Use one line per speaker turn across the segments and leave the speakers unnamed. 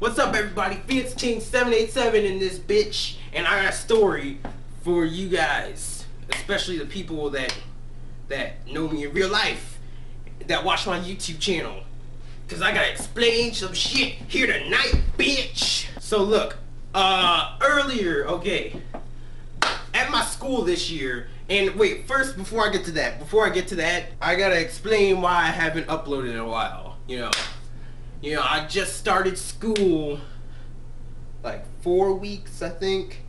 What's up everybody? Phoenix King 787 in this bitch and I got a story for you guys, especially the people that that know me in real life that watch my YouTube channel. Cause I gotta explain some shit here tonight, bitch. So look, uh earlier, okay, at my school this year, and wait, first before I get to that, before I get to that, I gotta explain why I haven't uploaded in a while, you know. You know, I just started school like four weeks, I think.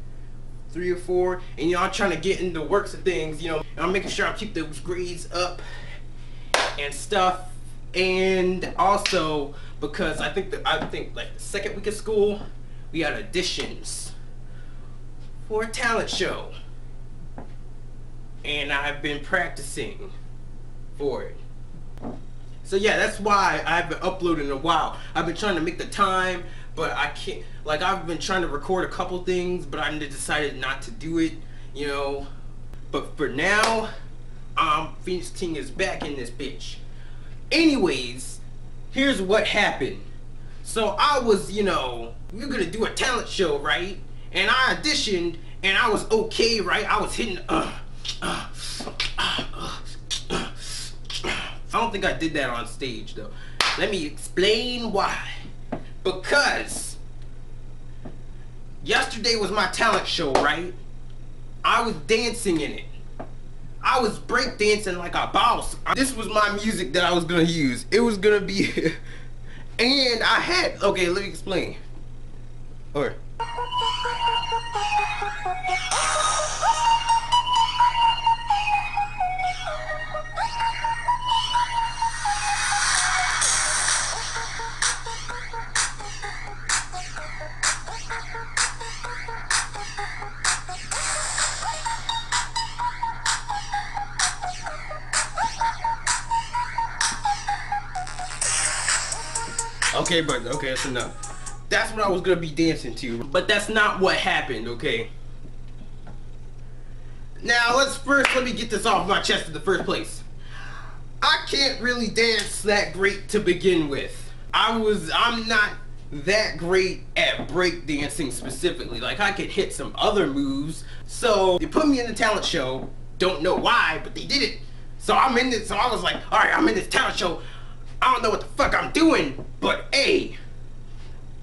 Three or four. And you know, I'm trying to get into works of things, you know. I'm making sure I keep those grades up and stuff. And also because I think that I think like the second week of school, we had auditions for a talent show. And I've been practicing for it. So yeah, that's why I haven't uploaded in a while. I've been trying to make the time, but I can't. Like I've been trying to record a couple things, but I decided not to do it. You know. But for now, um, Phoenix King is back in this bitch. Anyways, here's what happened. So I was, you know, we are gonna do a talent show, right? And I auditioned, and I was okay, right? I was hitting, uh, uh I don't think I did that on stage though. Let me explain why. Because yesterday was my talent show, right? I was dancing in it. I was breakdancing like a boss. This was my music that I was gonna use. It was gonna be, and I had. Okay, let me explain. Alright. Okay, but okay, that's enough. That's what I was gonna be dancing to, but that's not what happened, okay? Now, let's first, let me get this off my chest in the first place. I can't really dance that great to begin with. I was, I'm not that great at breakdancing specifically. Like, I could hit some other moves. So, they put me in the talent show. Don't know why, but they did it. So I'm in this, so I was like, alright, I'm in this talent show. I don't know what the fuck I'm doing, but hey,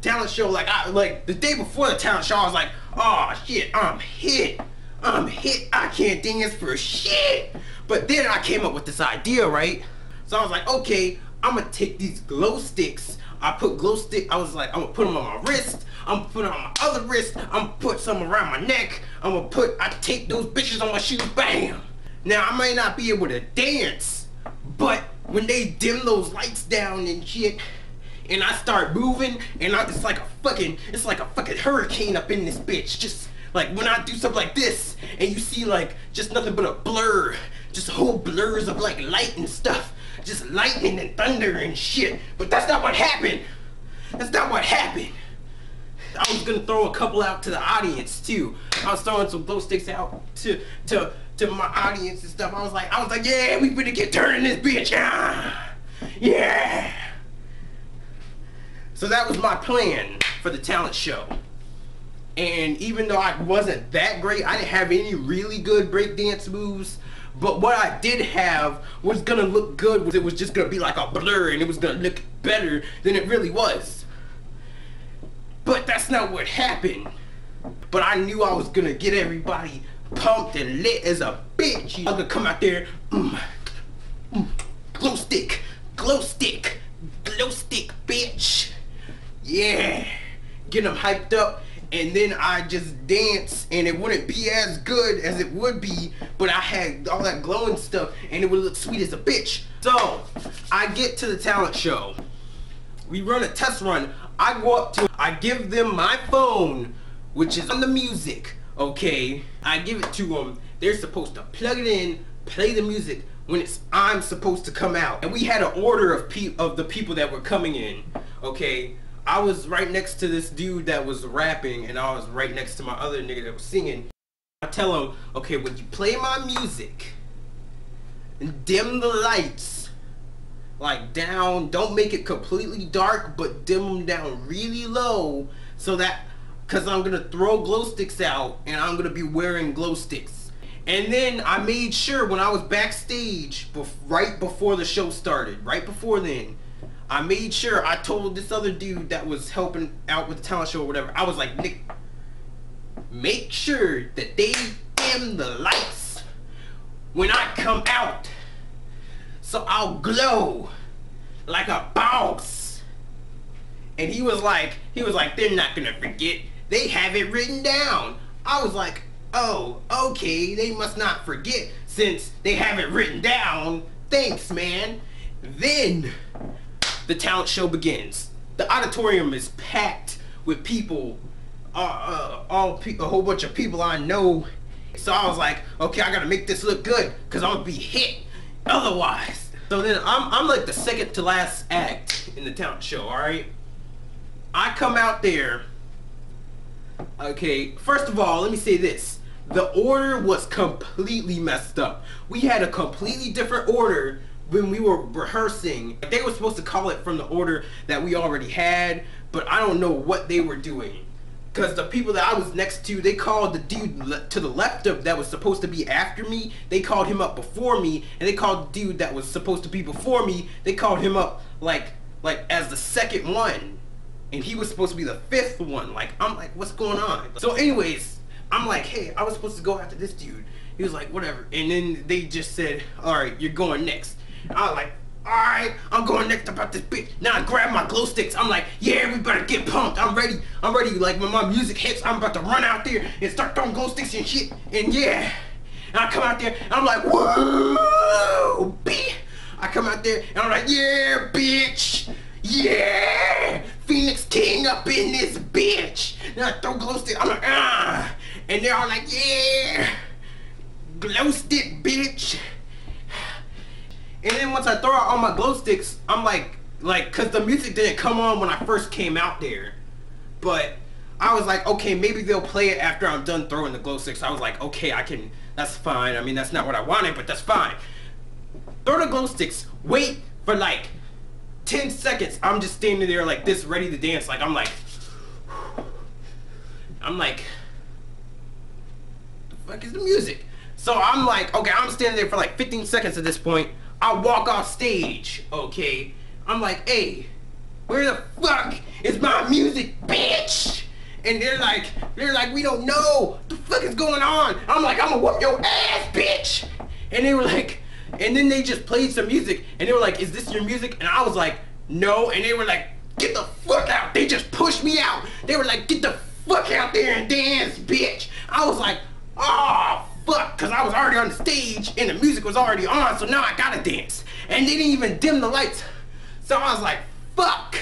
talent show like I like the day before the talent show, I was like, oh shit, I'm hit. I'm hit. I can't dance for shit. But then I came up with this idea, right? So I was like, okay, I'm gonna take these glow sticks. I put glow stick. I was like, I'm gonna put them on my wrist. I'm gonna put them on my other wrist. I'm gonna put some around my neck. I'm gonna put. I take those bitches on my shoes. Bam. Now I may not be able to dance, but when they dim those lights down and shit, and I start moving, and I it's like a fucking, it's like a fucking hurricane up in this bitch. Just like when I do something like this, and you see like just nothing but a blur, just whole blurs of like light and stuff, just lightning and thunder and shit. But that's not what happened. That's not what happened. Gonna throw a couple out to the audience too. I was throwing some glow sticks out to to to my audience and stuff. I was like, I was like, yeah, we better get turning this bitch. Ah, yeah. So that was my plan for the talent show. And even though I wasn't that great, I didn't have any really good breakdance moves. But what I did have was gonna look good. It was just gonna be like a blur and it was gonna look better than it really was. That's not what happened. But I knew I was gonna get everybody pumped and lit as a bitch. I'm gonna come out there, mm, mm, glow stick, glow stick, glow stick, bitch. Yeah, get them hyped up and then I just dance and it wouldn't be as good as it would be, but I had all that glowing stuff and it would look sweet as a bitch. So, I get to the talent show. We run a test run. I go up to, I give them my phone, which is on the music okay? I give it to them. They're supposed to plug it in, play the music when it's I'm supposed to come out. And we had an order of pe of the people that were coming in, okay? I was right next to this dude that was rapping, and I was right next to my other nigga that was singing. I tell him, okay, when you play my music, and dim the lights, like down. Don't make it completely dark, but dim them down really low so that because I'm gonna throw glow sticks out and I'm gonna be wearing glow sticks. And then I made sure when I was backstage, bef- right before the show started, right before then, I made sure I told this other dude that was helping out with the talent show or whatever. I was like, Nick, make sure that they dim the lights when I come out, so I'll glow like a boss. And he was like, he was like, they're not gonna forget. They have it written down. I was like, oh, okay, they must not forget since they have it written down. Thanks, man. Then the talent show begins. The auditorium is packed with people, uh, uh, all pe- a whole bunch of people I know. So I was like, okay, I gotta make this look good, cause I'll be hit otherwise. So then I'm, I'm like the second to last act in the talent show, alright? I come out there. Okay, first of all, let me say this. The order was completely messed up. We had a completely different order when we were rehearsing. They were supposed to call it from the order that we already had, but I don't know what they were doing. Because the people that I was next to, they called the dude to the left of that was supposed to be after me. They called him up before me, and they called the dude that was supposed to be before me. They called him up like like as the second one, and he was supposed to be the fifth one. Like I'm like, what's going on? So, anyways, I'm like, hey, I was supposed to go after this dude. He was like, whatever. And then they just said, all right, you're going next. I like, all right, I'm going next about this bitch. Now I grab my glow sticks. I'm like, yeah, we better get pumped. I'm ready. I'm ready. Like when my music hits, I'm about to run out there and start throwing glow sticks and shit. And yeah, and I come out there and I'm like, whoa, bitch. I come out there and I'm like, yeah, bitch. Yeah, Phoenix King up in this bitch. Now I throw glow sticks. I'm like, ah. And they're all like, yeah, glow stick, bitch. And then once I throw out all my glow sticks, I'm like, like, cause the music didn't come on when I first came out there. But I was like, okay, maybe they'll play it after I'm done throwing the glow sticks. I was like, okay, I can, that's fine. I mean, that's not what I wanted, but that's fine. Throw the glow sticks, wait for like 10 seconds. I'm just standing there like this, ready to dance. Like, I'm like, I'm like, the fuck is the music? So I'm like, okay, I'm standing there for like 15 seconds at this point. I walk off stage, okay? I'm like, hey, where the fuck is my music, bitch? And they're like, they're like, we don't know. What the fuck is going on? I'm like, I'm gonna whoop your ass, bitch. And they were like, and then they just played some music, and they were like, is this your music? And I was like, no. And they were like, get the fuck out. They just pushed me out. They were like, get the fuck out there and dance, bitch. I was like, oh, fuck, because I was already on the stage and the music was already on, so now I gotta dance. And they didn't even dim the lights. So I was like, fuck.